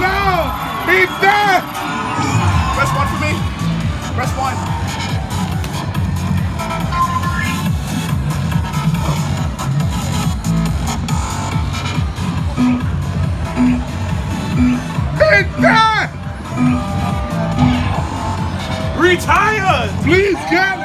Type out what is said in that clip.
Now, Be back. Press one for me. Press one. Retire! Please get